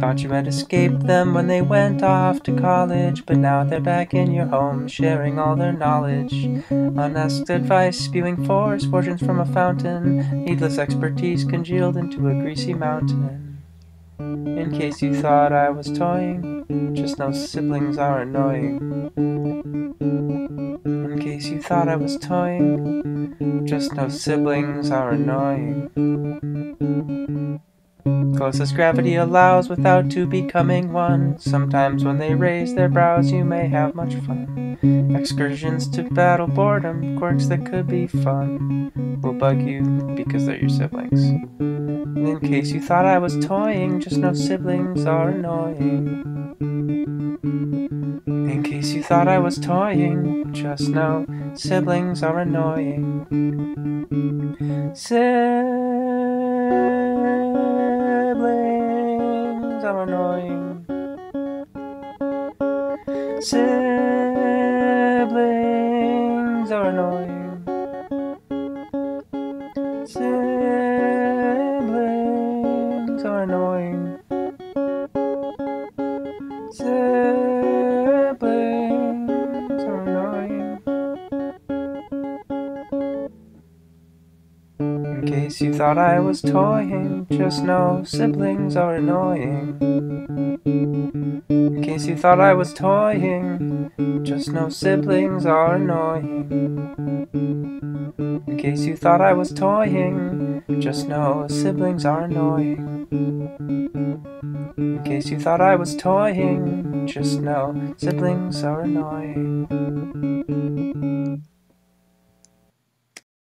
Thought you had escaped them when they went off to college, but now they're back in your home, sharing all their knowledge. Unasked advice, spewing force, fortunes from a fountain, needless expertise congealed into a greasy mountain. In case you thought I was toying, just know siblings are annoying. In case you thought I was toying, just know siblings are annoying. Close as gravity allows without two becoming one. Sometimes when they raise their brows, you may have much fun. Excursions to battle boredom, quirks that could be fun, will bug you because they're your siblings. In case you thought I was toying, just know siblings are annoying. In case you thought I was toying, just know siblings are annoying. Siblings are annoying. Siblings are annoying. Siblings are annoying. Siblings In case you thought I was toying, just know siblings are annoying. In case you thought I was toying, just know siblings are annoying. In case you thought I was toying, just know siblings are annoying. In case you thought I was toying, just know siblings are annoying.